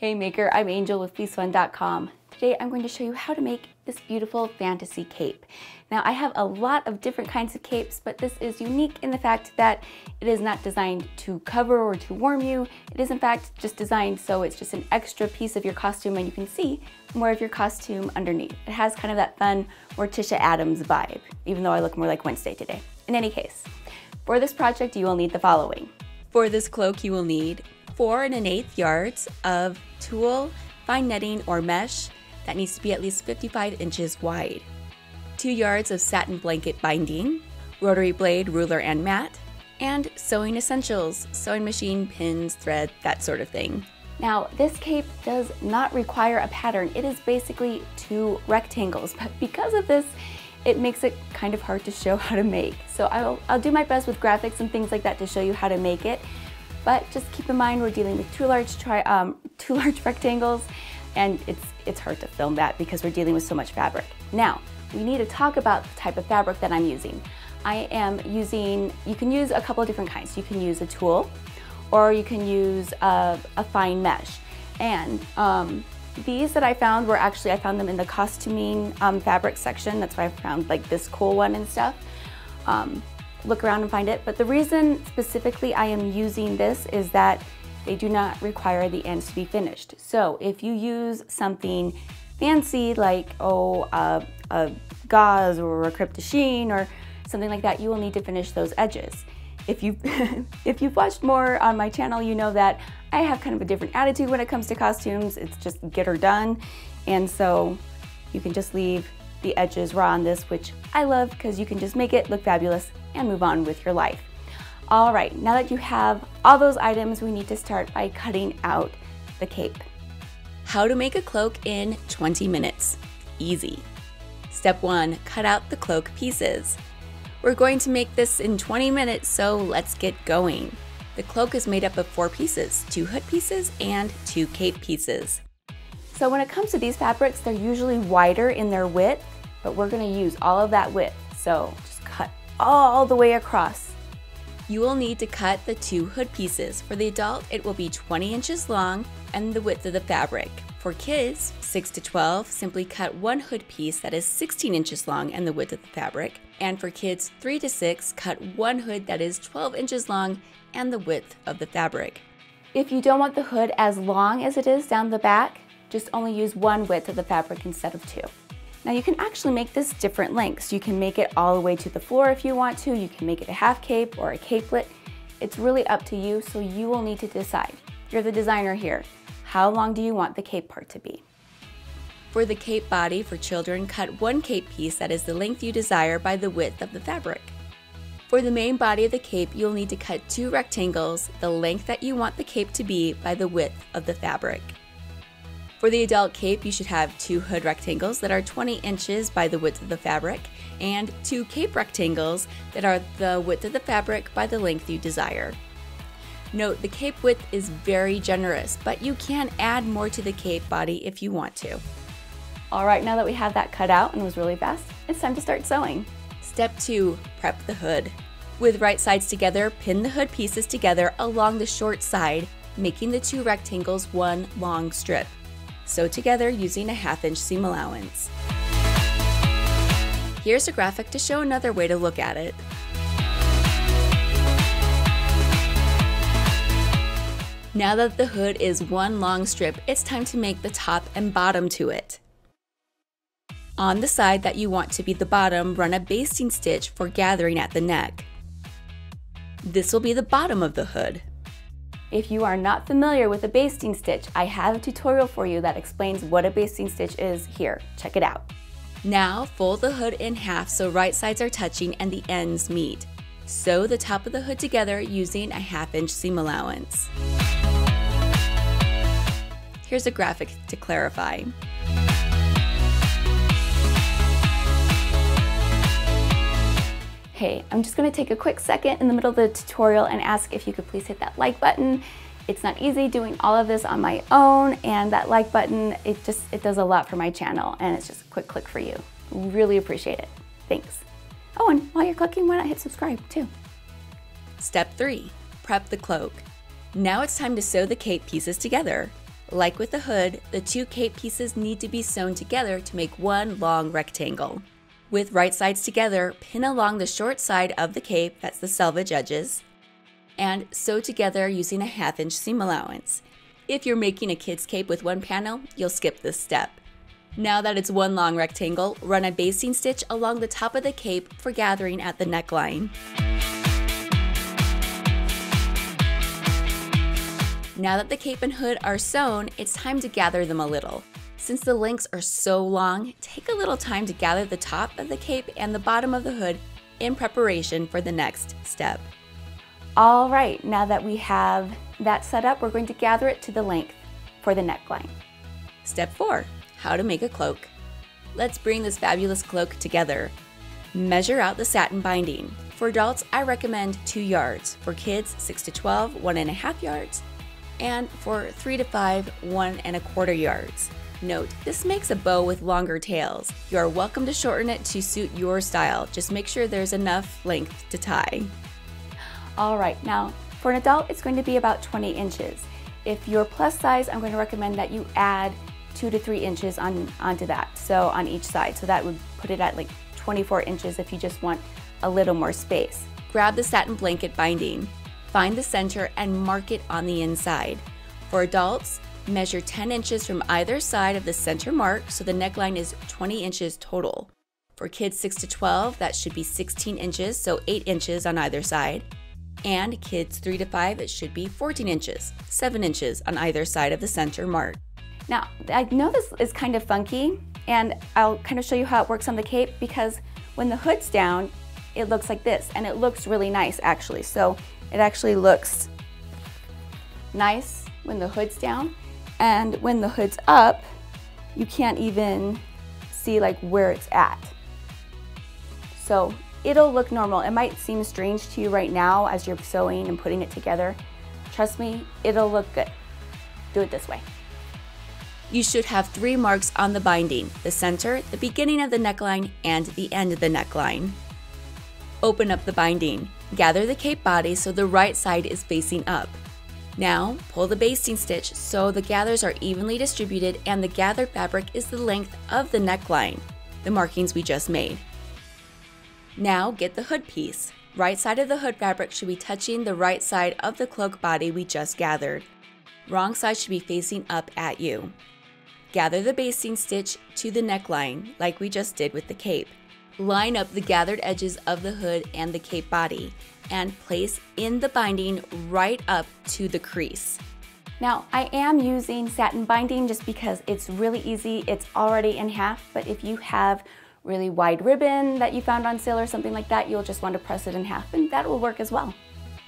Hey Maker, I'm Angel with FleeceFun.com. Today I'm going to show you how to make this beautiful fantasy cape. Now I have a lot of different kinds of capes, but this is unique in the fact that it is not designed to cover or to warm you. It is in fact just designed so it's just an extra piece of your costume and you can see more of your costume underneath. It has kind of that fun Morticia Addams vibe, even though I look more like Wednesday today. In any case, for this project you will need the following. For this cloak you will need four and an eighth yards of tulle, fine netting, or mesh that needs to be at least 55 inches wide, two yards of satin blanket binding, rotary blade, ruler, and mat, and sewing essentials, sewing machine, pins, thread, that sort of thing. Now, this cape does not require a pattern. It is basically two rectangles, but because of this, it makes it kind of hard to show how to make. So I'll, I'll do my best with graphics and things like that to show you how to make it. But just keep in mind we're dealing with two large, tri um, two large rectangles and it's, it's hard to film that because we're dealing with so much fabric. Now, we need to talk about the type of fabric that I'm using. I am using, you can use a couple of different kinds. You can use a tulle or you can use a, a fine mesh. And um, these that I found were actually, I found them in the costuming um, fabric section. That's why I found like this cool one and stuff. Um, look around and find it. But the reason specifically I am using this is that they do not require the ends to be finished. So if you use something fancy like, oh, a gauze or a crepe or something like that, you will need to finish those edges. If you've, if you've watched more on my channel, you know that I have kind of a different attitude when it comes to costumes. It's just get her done. And so you can just leave the edges raw on this, which I love because you can just make it look fabulous and move on with your life. All right, now that you have all those items, we need to start by cutting out the cape. How to make a cloak in 20 minutes. Easy. Step 1. Cut out the cloak pieces. We're going to make this in 20 minutes, so let's get going. The cloak is made up of four pieces, two hood pieces and two cape pieces. So when it comes to these fabrics, they're usually wider in their width, but we're gonna use all of that width. So just cut all the way across. You will need to cut the two hood pieces. For the adult, it will be 20 inches long and the width of the fabric. For kids, 6 to 12, simply cut one hood piece that is 16 inches long and the width of the fabric. And for kids 3 to 6, cut one hood that is 12 inches long and the width of the fabric. If you don't want the hood as long as it is down the back, just only use one width of the fabric instead of two. Now you can actually make this different lengths. You can make it all the way to the floor if you want to. You can make it a half cape or a capelet. It's really up to you, so you will need to decide. You're the designer here. How long do you want the cape part to be? For the cape body for children, cut one cape piece that is the length you desire by the width of the fabric. For the main body of the cape, you'll need to cut two rectangles, the length that you want the cape to be by the width of the fabric. For the adult cape, you should have two hood rectangles that are 20 inches by the width of the fabric, and two cape rectangles that are the width of the fabric by the length you desire. Note the cape width is very generous, but you can add more to the cape body if you want to. All right, now that we have that cut out and was really fast, it's time to start sewing. Step 2. Prep the hood. With right sides together, pin the hood pieces together along the short side, making the two rectangles one long strip. Sew together using a half inch seam allowance. Here's a graphic to show another way to look at it. Now that the hood is one long strip, it's time to make the top and bottom to it. On the side that you want to be the bottom, run a basting stitch for gathering at the neck. This will be the bottom of the hood. If you are not familiar with a basting stitch, I have a tutorial for you that explains what a basting stitch is here. Check it out. Now fold the hood in half so right sides are touching and the ends meet. Sew the top of the hood together using a half inch seam allowance. Here's a graphic to clarify. Hey, I'm just gonna take a quick second in the middle of the tutorial and ask if you could please hit that like button. It's not easy doing all of this on my own and that like button, it just, it does a lot for my channel and it's just a quick click for you. Really appreciate it. Thanks. Oh, and while you're clicking, why not hit subscribe too? Step 3. Prep the cloak. Now it's time to sew the cape pieces together. Like with the hood, the two cape pieces need to be sewn together to make one long rectangle. With right sides together, pin along the short side of the cape, that's the selvage edges, and sew together using a half inch seam allowance. If you're making a kid's cape with one panel, you'll skip this step. Now that it's one long rectangle, run a basting stitch along the top of the cape for gathering at the neckline. Now that the cape and hood are sewn, it's time to gather them a little. Since the lengths are so long, take a little time to gather the top of the cape and the bottom of the hood in preparation for the next step. All right, now that we have that set up, we're going to gather it to the length for the neckline. Step 4. How to make a cloak. Let's bring this fabulous cloak together. Measure out the satin binding. For adults, I recommend 2 yards. For kids, 6 to 12, 1.5 yards and for 3 to 5, 1 and a quarter yards. Note, this makes a bow with longer tails. You are welcome to shorten it to suit your style, just make sure there's enough length to tie. All right, now for an adult, it's going to be about 20 inches. If you're plus size, I'm going to recommend that you add two to three inches on, onto that, so on each side. So that would put it at like 24 inches if you just want a little more space. Grab the satin blanket binding. Find the center and mark it on the inside. For adults, measure 10 inches from either side of the center mark so the neckline is 20 inches total. For kids 6 to 12, that should be 16 inches, so 8 inches on either side. And kids 3 to 5, it should be 14 inches, 7 inches on either side of the center mark. Now, I know this is kind of funky, and I'll kind of show you how it works on the cape because when the hood's down, it looks like this, and it looks really nice actually. So it actually looks nice when the hood's down and when the hood's up, you can't even see like where it's at. So it'll look normal. It might seem strange to you right now as you're sewing and putting it together. Trust me, it'll look good. Do it this way. You should have three marks on the binding, the center, the beginning of the neckline, and the end of the neckline. Open up the binding. Gather the cape body so the right side is facing up. Now, pull the basting stitch so the gathers are evenly distributed and the gathered fabric is the length of the neckline, the markings we just made. Now, get the hood piece. Right side of the hood fabric should be touching the right side of the cloak body we just gathered. Wrong side should be facing up at you. Gather the basting stitch to the neckline like we just did with the cape. Line up the gathered edges of the hood and the cape body and place in the binding right up to the crease. Now I am using satin binding just because it's really easy. It's already in half, but if you have really wide ribbon that you found on sale or something like that, you'll just want to press it in half and that will work as well.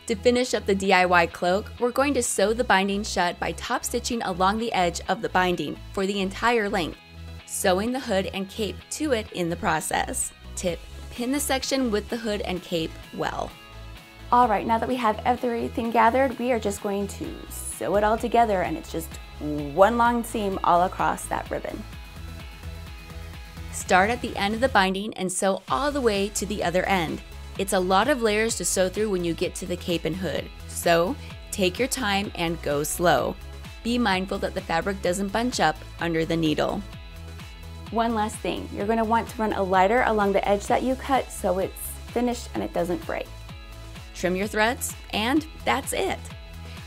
To finish up the DIY cloak, we're going to sew the binding shut by top stitching along the edge of the binding for the entire length, sewing the hood and cape to it in the process. Tip, pin the section with the hood and cape well. All right, now that we have everything gathered, we are just going to sew it all together and it's just one long seam all across that ribbon. Start at the end of the binding and sew all the way to the other end. It's a lot of layers to sew through when you get to the cape and hood, so take your time and go slow. Be mindful that the fabric doesn't bunch up under the needle. One last thing, you're gonna want to run a lighter along the edge that you cut so it's finished and it doesn't break. Trim your threads, and that's it.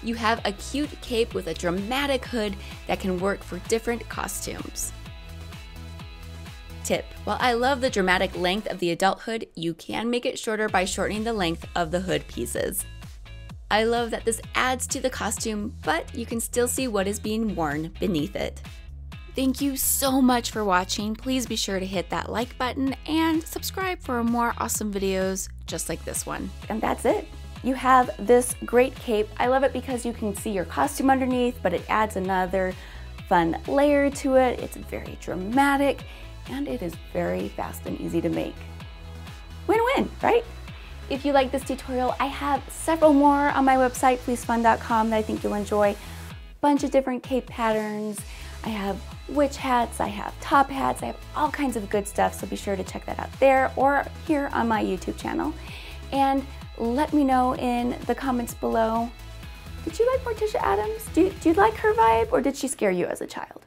You have a cute cape with a dramatic hood that can work for different costumes. Tip, while I love the dramatic length of the adult hood, you can make it shorter by shortening the length of the hood pieces. I love that this adds to the costume, but you can still see what is being worn beneath it. Thank you so much for watching. Please be sure to hit that like button and subscribe for more awesome videos just like this one. And that's it. You have this great cape. I love it because you can see your costume underneath, but it adds another fun layer to it. It's very dramatic and it is very fast and easy to make. Win-win, right? If you like this tutorial, I have several more on my website, FleeceFun.com that I think you'll enjoy. Bunch of different cape patterns. I have witch hats, I have top hats, I have all kinds of good stuff, so be sure to check that out there or here on my YouTube channel. And let me know in the comments below Did you like Morticia Addams? Do, do you like her vibe or did she scare you as a child?